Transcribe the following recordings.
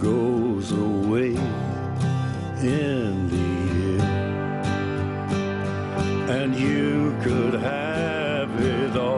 goes away in the end. And you could have it all.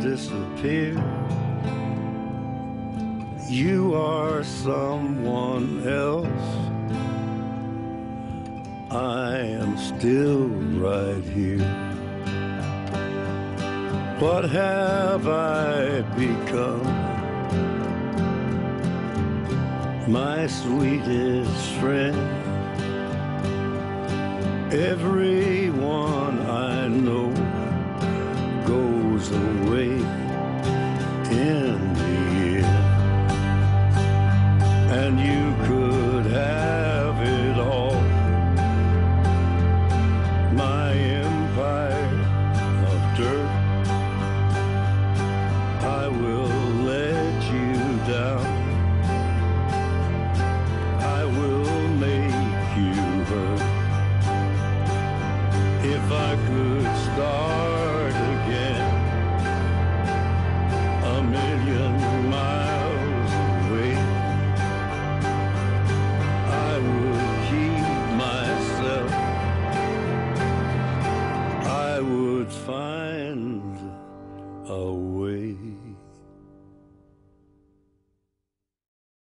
disappear. You are someone else. I am still right here. What have I become? My sweetest friend. Everyone And you could I would find a way.